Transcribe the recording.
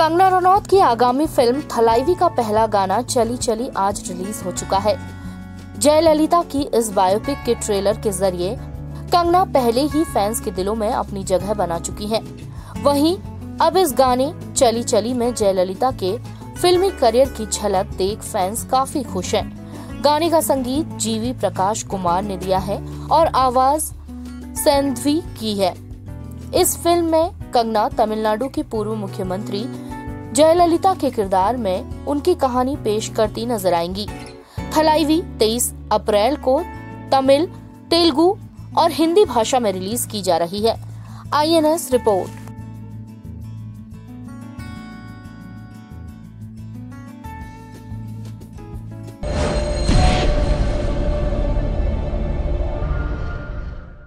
कंगना रनौत की आगामी फ़िल्म थलाईवी का पहला गाना चली चली आज रिलीज़ हो चुका है जयललिता की इस बायोपिक के ट्रेलर के ज़रिए कंगना पहले ही फैंस के दिलों में अपनी जगह बना चुकी हैं। वहीं अब इस गाने चली चली में जयललिता के फिल्मी करियर की झलक देख फैंस काफ़ी खुश हैं। गाने का संगीत जीवी प्रकाश कुमार ने दिया है और आवाज़ सेंधवी की है इस फ़िल्म में कंगना तमिलनाडु की पूर्व मुख्यमंत्री जयललिता के किरदार में उनकी कहानी पेश करती नज़र आएँगी। थलाईवी 23 अप्रैल को तमिल, तेलुगु और हिंदी भाषा में रिलीज़ की जा रही है। INS report.